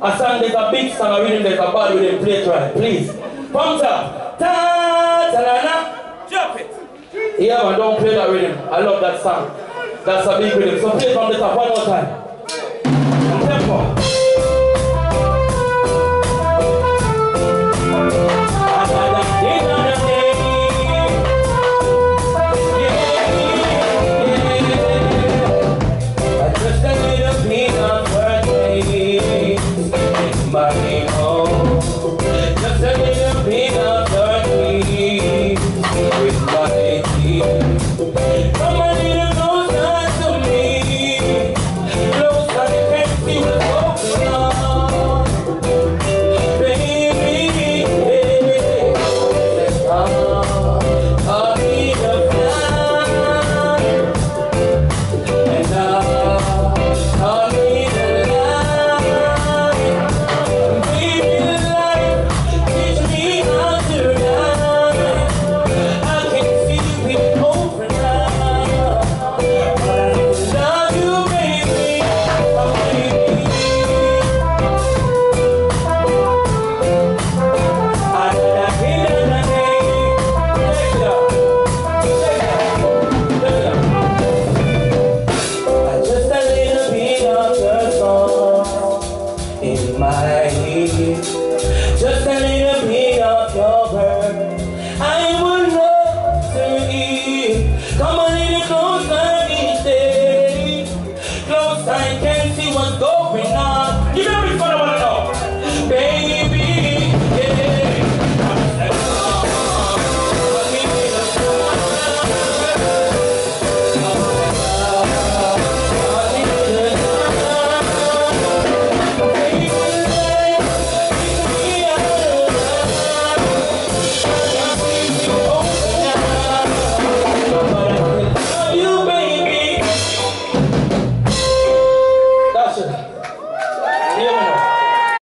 a song, there's a big song, a rhythm, there's a bad rhythm, play right, please. Thumbs up. Ta it. Yeah man, don't play that rhythm. I love that song. That's a big rhythm. So it from the top one more time.